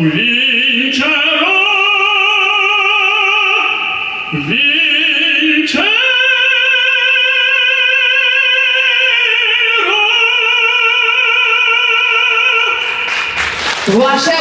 vincerò. Vincerò. Ваша